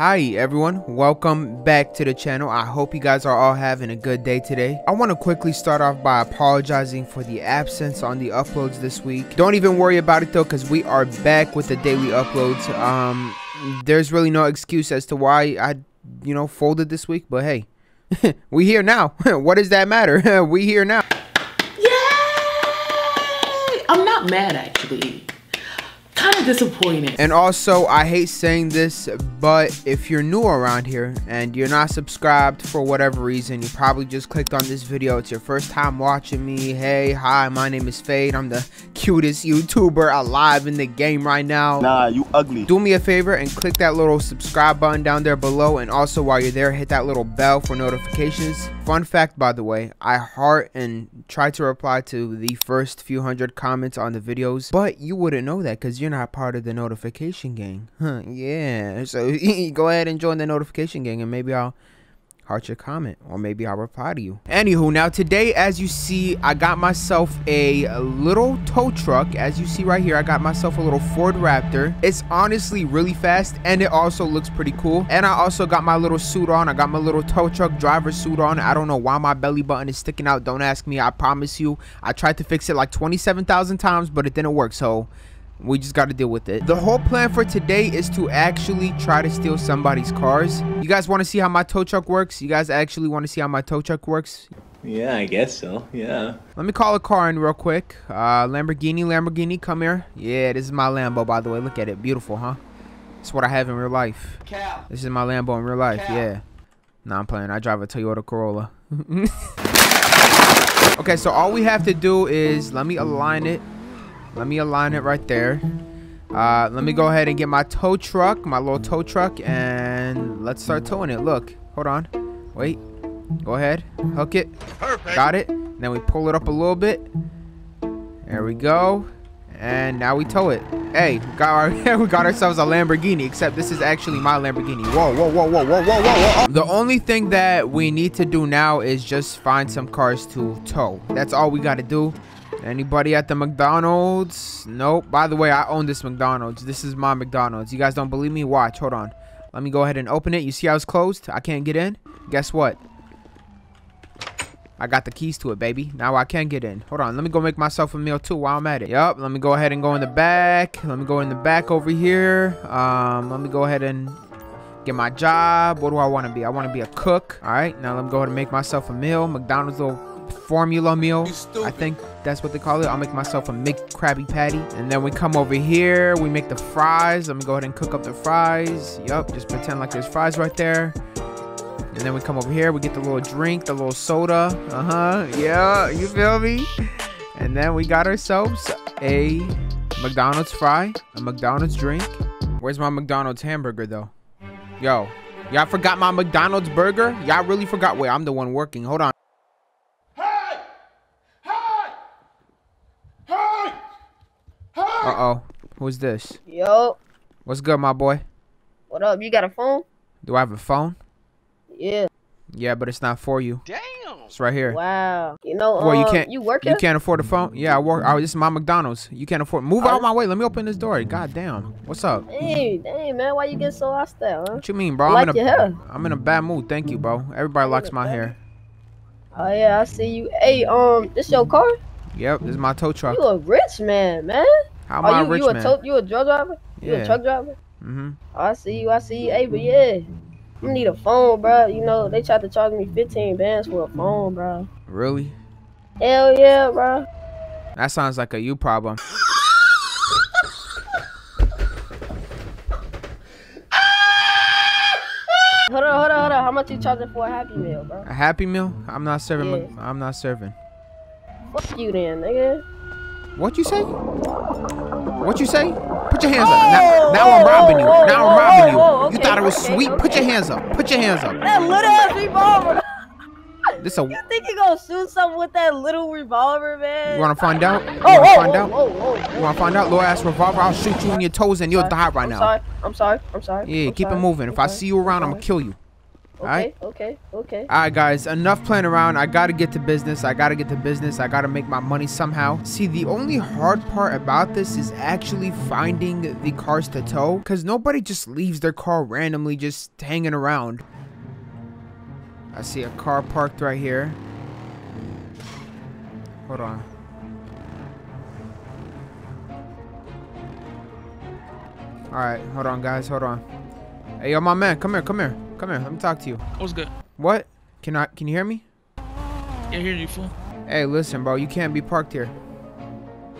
Hi everyone, welcome back to the channel. I hope you guys are all having a good day today. I want to quickly start off by apologizing for the absence on the uploads this week. Don't even worry about it though because we are back with the daily uploads. Um, there's really no excuse as to why I, you know, folded this week, but hey, we here now. what does that matter? we here now. Yay! I'm not mad actually kind of disappointed. And also, I hate saying this, but if you're new around here and you're not subscribed for whatever reason, you probably just clicked on this video. It's your first time watching me. Hey, hi, my name is Fade. I'm the cutest YouTuber alive in the game right now. Nah, you ugly. Do me a favor and click that little subscribe button down there below. And also, while you're there, hit that little bell for notifications. Fun fact, by the way, I heart and try to reply to the first few hundred comments on the videos, but you wouldn't know that because you're not part of the notification gang. Huh, yeah. So go ahead and join the notification gang and maybe I'll heart your comment or maybe I'll reply to you. Anywho, now today, as you see, I got myself a little tow truck. As you see right here, I got myself a little Ford Raptor. It's honestly really fast and it also looks pretty cool. And I also got my little suit on. I got my little tow truck driver suit on. I don't know why my belly button is sticking out. Don't ask me. I promise you. I tried to fix it like 27,000 times, but it didn't work. So we just got to deal with it. The whole plan for today is to actually try to steal somebody's cars. You guys want to see how my tow truck works? You guys actually want to see how my tow truck works? Yeah, I guess so. Yeah. Let me call a car in real quick. Uh, Lamborghini, Lamborghini, come here. Yeah, this is my Lambo, by the way. Look at it. Beautiful, huh? It's what I have in real life. Cal. This is my Lambo in real life. Cal. Yeah. Nah, I'm playing. I drive a Toyota Corolla. okay, so all we have to do is let me align it let me align it right there. Uh, let me go ahead and get my tow truck, my little tow truck, and let's start towing it. Look, hold on. Wait. Go ahead. Hook it. Perfect. Got it. Then we pull it up a little bit. There we go. And now we tow it. Hey, we got our we got ourselves a Lamborghini, except this is actually my Lamborghini. Whoa, whoa, whoa, whoa, whoa, whoa, whoa. The only thing that we need to do now is just find some cars to tow. That's all we got to do. Anybody at the McDonald's? Nope. By the way, I own this McDonald's. This is my McDonald's. You guys don't believe me? Watch. Hold on. Let me go ahead and open it. You see how it's closed? I can't get in. Guess what? I got the keys to it, baby. Now I can get in. Hold on. Let me go make myself a meal, too, while I'm at it. Yup. Let me go ahead and go in the back. Let me go in the back over here. Um, let me go ahead and get my job. What do I want to be? I want to be a cook. All right. Now let me go ahead and make myself a meal. McDonald's little formula meal. I think that's what they call it. I'll make myself a McKrabby Krabby Patty. And then we come over here. We make the fries. Let me go ahead and cook up the fries. Yup, just pretend like there's fries right there. And then we come over here. We get the little drink, the little soda. Uh-huh. Yeah, you feel me? And then we got ourselves a McDonald's fry, a McDonald's drink. Where's my McDonald's hamburger, though? Yo, y'all forgot my McDonald's burger? Y'all really forgot? Wait, I'm the one working. Hold on. Uh-oh. Who's this? Yo. What's good, my boy? What up? You got a phone? Do I have a phone? Yeah. Yeah, but it's not for you. Damn. It's right here. Wow. You know, well, you um, can't. You work You can't afford a phone. Yeah, I work. Oh, this is my McDonald's. You can't afford. Move out oh. my way. Let me open this door. God damn. What's up? Hey, dang man, why you get so hostile? Huh? What you mean, bro? I I'm like in a. Your hair. I'm in a bad mood. Thank you, bro. Everybody likes my hair. Oh yeah, I see you. Hey, um, this your car? Yep, this is my tow truck. You a rich man, man. How oh, you, you? A tow, you a truck driver? You yeah. a truck driver? Mm-hmm. Oh, I see you. I see you. Hey, but yeah. I need a phone, bro. You know, they tried to charge me 15 bands for a phone, bro. Really? Hell yeah, bro. That sounds like a you problem. Hold on, hold on, hold on. How much you charging for a Happy Meal, bro? A Happy Meal? I'm not serving. Yeah. I'm not serving. Fuck you then, nigga. What you say? What you say? Put your hands up. Now, now I'm robbing you. Now I'm robbing you. okay, you thought it was okay, sweet? okay. Put your hands up. Put your hands up. That little ass revolver. This a. You think you gonna shoot something with that little revolver, man? You wanna find out? Oh, you Oh, wanna oh, find oh, out? oh, oh, You wanna find out? Little ass revolver. I'll shoot you in your toes and you'll die right now. I'm now. Sorry. I'm sorry. I'm sorry. Yeah, I'm keep sorry. it moving. If I see you around, I'm I'm gonna kill you. Alright? okay, okay. Alright guys, enough playing around. I gotta get to business. I gotta get to business. I gotta make my money somehow. See, the only hard part about this is actually finding the cars to tow. Because nobody just leaves their car randomly just hanging around. I see a car parked right here. Hold on. Alright, hold on guys, hold on. Hey yo my man, come here, come here. Come here, let me talk to you. What's good? What? Can I can you hear me? Yeah, here you fool. Hey, listen, bro, you can't be parked here.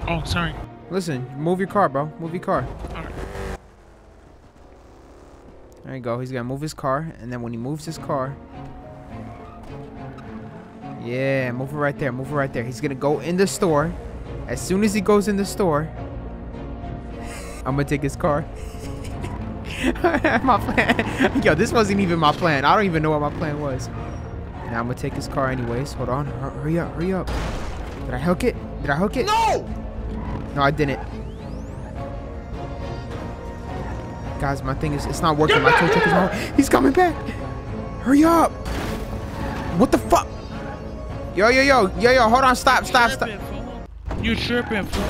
Oh, sorry. Listen, move your car, bro. Move your car. Alright. There you go. He's gonna move his car, and then when he moves his car, yeah, move it right there. Move it right there. He's gonna go in the store. As soon as he goes in the store, I'm gonna take his car. my plan. Yo, this wasn't even my plan. I don't even know what my plan was. Now I'm gonna take his car anyways. Hold on. Hurry up. Hurry up. Did I hook it? Did I hook it? No. No, I didn't. Guys, my thing is, it's not working. My tow truck is not. He's coming back. Hurry up. What the fuck? Yo, yo, yo, yo, yo. Hold on. Stop, stop, stop. You tripping, fool.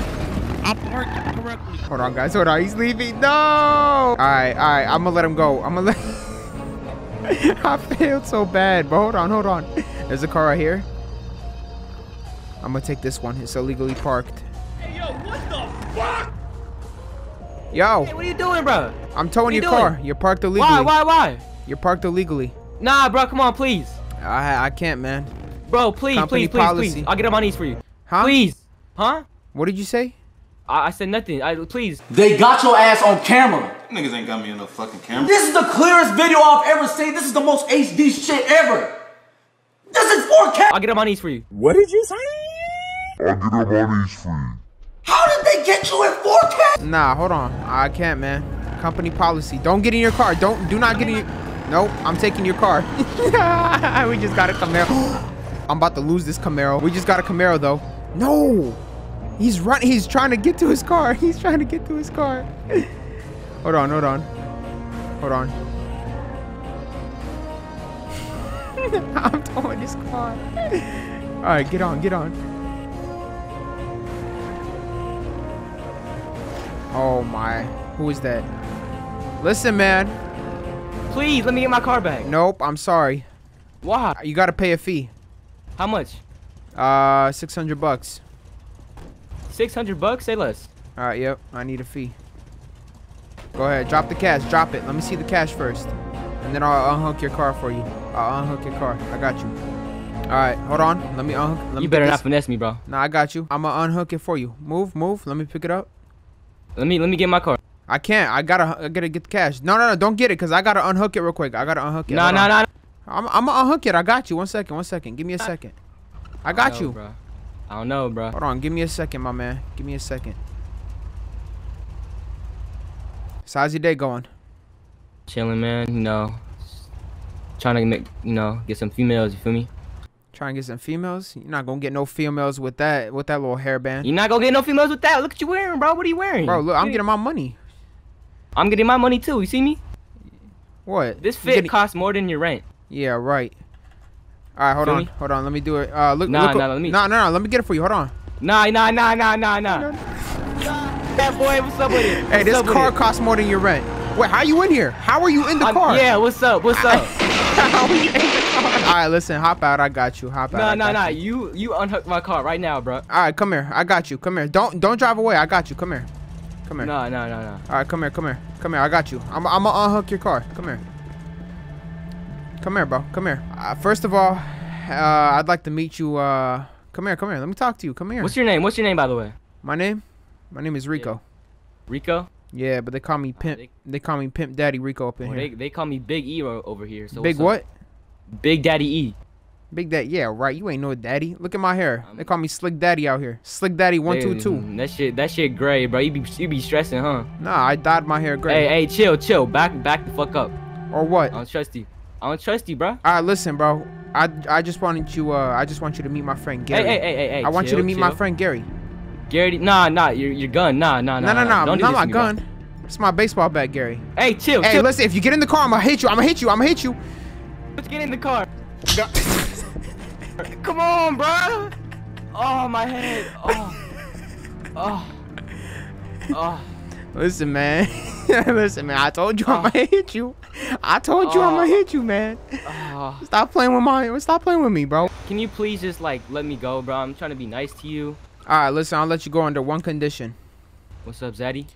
I'm parked correctly. Hold on, guys. Hold on. He's leaving. No. All right, all right. I'm gonna let him go. I'm gonna let. I failed so bad, but hold on, hold on. There's a car right here. I'm gonna take this one. It's illegally parked. Hey, yo, what the fuck? Yo, Hey, what are you doing, bro? I'm towing what your you car. You're parked illegally. Why, why, why? You're parked illegally. Nah, bro, come on, please. I I can't, man. Bro, please, Company please, please, policy. please. I'll get on my knees for you. Huh? Please. Huh? What did you say? I, I said nothing. I Please. They got your ass on camera. Niggas ain't got me in no fucking camera. This is the clearest video I've ever seen. This is the most HD shit ever. This is 4K. I'll get on my knees for you. What did you say? I'll get on my knees for you. How did they get you in 4K? Nah, hold on. I can't, man. Company policy. Don't get in your car. Don't. Do not get in. Your, nope. I'm taking your car. we just got a Camaro. I'm about to lose this Camaro. We just got a Camaro though. No. He's running. He's trying to get to his car. He's trying to get to his car. hold on. Hold on. Hold on. I'm towing his car. All right, get on. Get on. Oh my. Who is that? Listen, man. Please, let me get my car back. Nope, I'm sorry. Why? You gotta pay a fee. How much? Uh, 600 bucks. 600 bucks? Say less. Alright, yep, I need a fee. Go ahead, drop the cash, drop it. Let me see the cash first. And then I'll unhook your car for you. I'll unhook your car. I got you. Alright, hold on. Let me unhook. Let You get better not finesse me, bro. Nah, I got you. I'm gonna unhook it for you. Move, move. Let me pick it up. Let me let me get my car. I can't. I gotta, I gotta get the cash. No, no, no. Don't get it, cause I gotta unhook it real quick. I gotta unhook it. Nah, Hold nah, on. nah. I'm, I'm gonna unhook it. I got you. One second. One second. Give me a second. I got No, you. bro. I don't know, bro. Hold on. Give me a second, my man. Give me a second. So how's your day going? Chilling, man. You know, trying to make you know get some females. You feel me? Trying to get some females? You're not gonna get no females with that with that little hairband. You're not gonna get no females with that. Look at you wearing, bro. What are you wearing? Bro, look, I'm getting my money. I'm getting my money too. You see me? What? This You fit getting- costs more than your rent. Yeah, right. All right, hold Feel on, me? hold on. Let me do it. Uh, look, Nah, look. nah, let me- Nah, nah, nah. Let me get it for you. Hold on. Nah, nah, nah, nah, nah, nah. That boy, what's up with it? Hey, What's this up with car costs more than your rent. Wait, how you in here? How are you in the I'm- car? Yeah, what's up? What's up? How are you in the car? All right, listen. Hop out. I got you. Hop out. nah, nah, nah. you. You you unhook my car right now, bro. All right, come here. I got you. Come here. Don't don't drive away. I got you. Come here. Come here. Nah, nah, nah, nah. All right, come here. Come here. Come here. I got you. I'm I'm gonna unhook your car. Come here. Come here, bro. Come here. Uh, first of all, uh, I'd like to meet you. Uh, come here. Come here. Let me talk to you. Come here. What's your name? What's your name, by the way? My name? My name is Rico. Rico. Yeah, but they call me Pimp. they- They call me Pimp Daddy Rico up in Well, here. they they call me Big E over here. So Big what? Big Daddy E. Big Daddy. Yeah, right. You ain't no daddy. Look at my hair. Um, They call me Slick Daddy out here. Slick Daddy one two two. That shit, that shit gray, bro. You be you be stressing, huh? Nah, I dyed my hair gray. Hey, hey, chill, chill. Back back the fuck up. Or what? I trust you. I don't trust you, bro. All right, listen, bro. I I just wanted you. Uh, I just want you to meet my friend Gary. Hey, hey, hey, hey, hey. I want you to chill, meet my friend Gary. Gary. Nah, nah. Your your gun. Nah, nah, nah. No, no, no. Don't Not my me, bro. gun. It's my baseball bat, Gary. Hey, chill, Hey, chill. listen. If you get in the car, I'm gonna hit you. I'm gonna hit you. I'm gonna hit you. Let's get in the car. Come on, bro. Oh, my head. Oh. Oh. Oh. Listen, man. Listen, man. I told you I'm gonna hit you. I told you I'm gonna Oh. hit you, man. Oh. Stop playing with my. Stop playing with me, bro. Can you please just like let me go, bro? I'm trying to be nice to you. All right, listen. I'll let you go under one condition. What's up, Zaddy?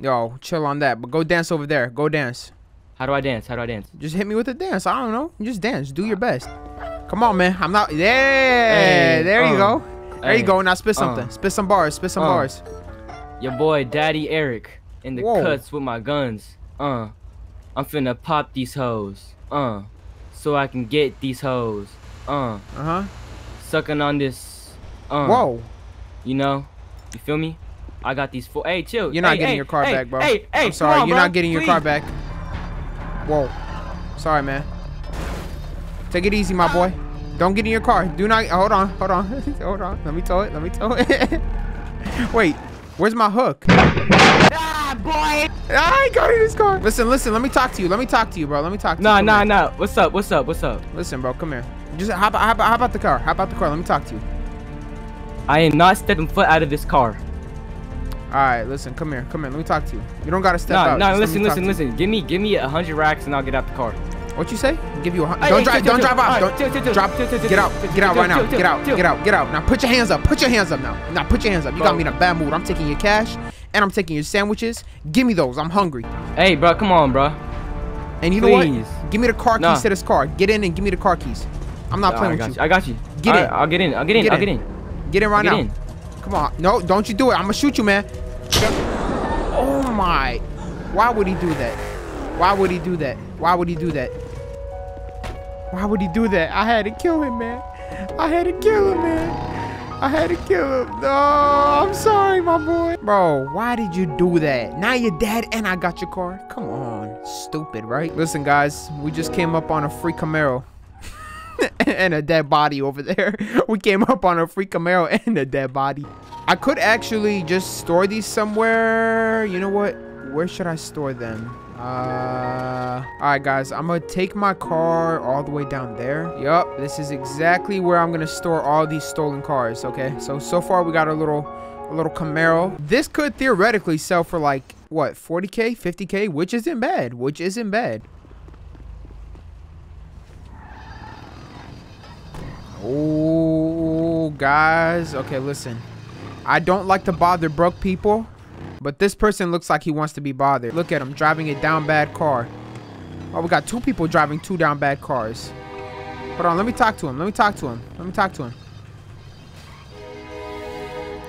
Yo, chill on that. But go dance over there. Go dance. How do I dance? How do I dance? Just hit me with a dance. I don't know. Just dance. Do your best. Come on, man. I'm not. Yeah. there you uh, go. There you go. Now spit uh, something. spit some bars. Spit some uh. bars. Your boy, Daddy Eric, in the Whoa. cuts with my guns. Uh, I'm finna pop these hoes. Uh, so I can get these hoes. Uh, Uh huh. sucking on this. Uh, Whoa. You know, you feel me? I got these four. Hey, chill. You're not Hey, getting hey, your car hey, back, bro. Hey, hey, I'm sorry. on, You're bro, not getting your car back. Whoa. Sorry, man. Take it easy, my boy. Don't get in your car. Do not. Hold on. Hold on. hold on. Let me tow it. Let me tow it. Wait. Where's my hook? Ah, boy. I got in this car. Listen, listen. Let me talk to you. Let me talk to you, bro. Let me talk to Nah, you. Nah, nah, nah. What's up? What's up? What's up? Listen, bro. Come here. Just hop, about how about the car? How about the car? Let me talk to you. I am not stepping foot out of this car. All right. Listen. Come here. Come here. Let me talk to you. You don't gotta step Nah, out. nah. Just Listen, listen, listen. Give me, give me a hundred racks, and I'll get out the car. What you say? Give you a Hey, don't hey, drive. Don't drive off. Don't drop. Get out. Get out right now. Get out. Get out. Get out. Now put your hands up. Put your hands up now. Now put your hands up. You got me in a bad mood. I'm taking your cash and I'm taking your sandwiches. Give me those. I'm hungry. Hey, bro, come on, bro. And you know what? Give me the car keys to this car. Get in and give me the car keys. I'm not Nah, playing with you. you. I got you. Get All in. right, I'll get in. I'll get in. Get I'll in. get in. Get in right Get now. in. Come on. No, don't you do it. I'm gonna shoot you, man. Oh my. Why would he do that? Why would he do that? Why would he do that? Why would he do that? I had to kill him, man. I had to kill him, man. I had to kill him. No, I'm sorry, my boy. Bro, why did you do that? Now you're dead and I got your car. Come on. Stupid, right? Listen, guys, we just came up on a free Camaro. and a dead body over there. We came up on a free Camaro and a dead body. I could actually just store these somewhere. You know what? Where should I store them? Uh, all right, guys. I'm gonna take my car all the way down there. Yup, this is exactly where I'm gonna store all these stolen cars. Okay, so so far we got a little, a little Camaro. This could theoretically sell for like what, 40k, 50k, which isn't bad. Which isn't bad. Oh, guys. Okay, listen. I don't like to bother broke people, but this person looks like he wants to be bothered. Look at him driving a down bad car. Oh, we got two people driving two down bad cars. Hold on, let me talk to him. Let me talk to him. Let me talk to him.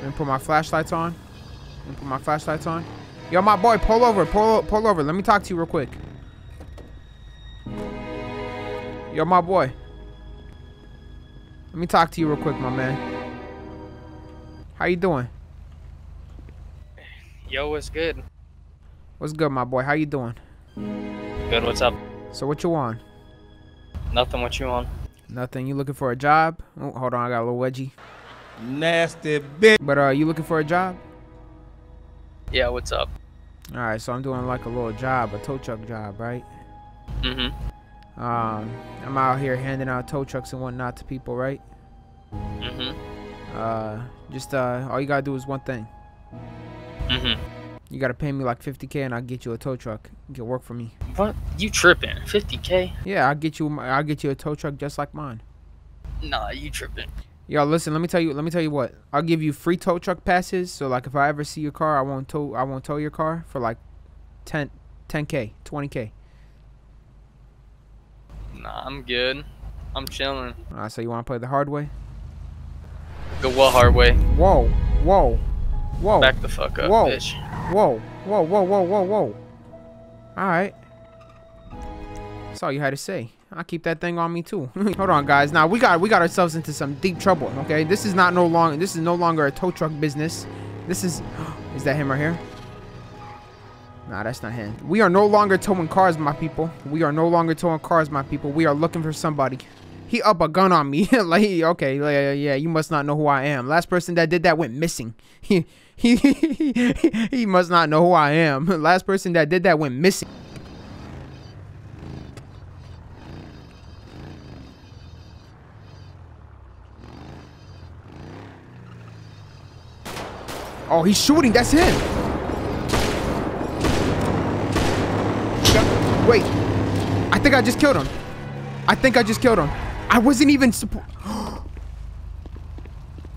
Me put my flashlights on. Me put my flashlights on. Yo, my boy, pull over. Pull, pull over. Let me talk to you real quick. Yo, my boy. Let me talk to you real quick, my man. How you doing? Yo, what's good? What's good, my boy? How you doing? Good, what's up? So what you want? Nothing, what you on? Nothing. You looking for a job? Oh, hold on, I got a little wedgie. Nasty bitch. But uh, you looking for a job? Yeah, what's up? All right, so I'm doing like a little job, a tow truck job, right? Mm-hmm. Um, I'm out here handing out tow trucks and whatnot to people, right? Mm-hmm. Uh, just uh, all you gotta do is one thing. Mm-hmm. You gotta pay me like 50k, and I'll get you a tow truck. Get work for me. What? You tripping? 50k? Yeah, I'll get you. I'll get you a tow truck just like mine. Nah, you tripping. Yo, listen. Let me tell you. Let me tell you what. I'll give you free tow truck passes. So like, if I ever see your car, I won't tow. I won't tow your car for like 10, 10k, 20k. Nah, I'm good. I'm chilling. All right. So you want to play the hard way? The what hard way? Whoa, whoa, whoa. Back the fuck up, Whoa. bitch. Whoa, whoa, whoa, whoa, whoa, whoa. All right. That's all you had to say. I'll keep that thing on me too. Hold on, guys. Now we got we got ourselves into some deep trouble. Okay, this is not no longer this is no longer a tow truck business. This is is that him right here? Nah, that's not him. We are no longer towing cars, my people. We are no longer towing cars, my people. We are looking for somebody. He up a gun on me. like, okay, like, yeah, you must not know who I am. Last person that did that went missing. he, he, he must not know who I am. Last person that did that went missing. Oh, he's shooting. That's him. Wait. I think I just killed him. I think I just killed him. I wasn't even...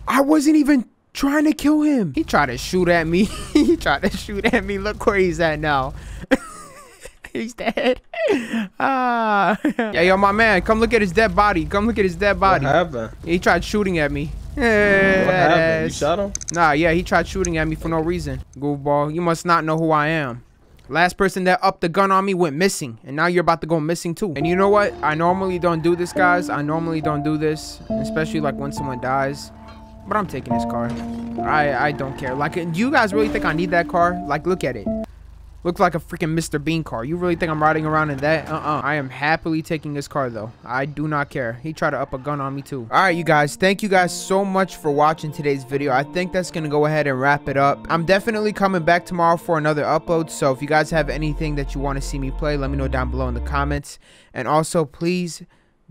I wasn't even trying to kill him. He tried to shoot at me. he tried to shoot at me. Look where he's at now. he's dead. Ah. yeah, yo, my man, come look at his dead body. Come look at his dead body. What happened? He tried shooting at me. What happened? You shot him? Nah, yeah, he tried shooting at me for no reason. Goofball, you must not know who I am. Last person that upped the gun on me went missing, and now you're about to go missing too. And you know what? I normally don't do this, guys. I normally don't do this, especially like when someone dies. But I'm taking this car. I I don't care. Like, do you guys really think I need that car? Like, look at it. Looks like a freaking Mr. Bean car. You really think I'm riding around in that? Uh-uh. I am happily taking this car, though. I do not care. He tried to up a gun on me, too. All right, you guys. Thank you guys so much for watching today's video. I think that's going to go ahead and wrap it up. I'm definitely coming back tomorrow for another upload. So if you guys have anything that you want to see me play, let me know down below in the comments. And also, please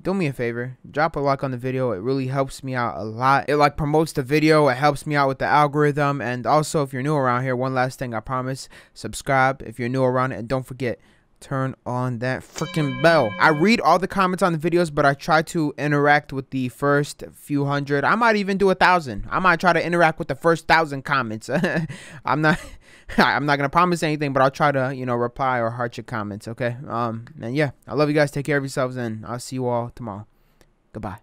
do me a favor drop a like on the video. It really helps me out a lot. It like promotes the video. It helps me out with the algorithm. And also if you're new around here one last thing i promise subscribe if you're new around. It and don't forget turn on that freaking bell. I read all the comments on the videos but i try to interact with the first few hundred. I might even do a thousand. I might try to interact with the first thousand comments. I'm not I'm not gonna promise anything, but I'll try to you know reply or heart your comments. Okay. Um. And yeah, I love you guys. Take care of yourselves, and I'll see you all tomorrow. Goodbye.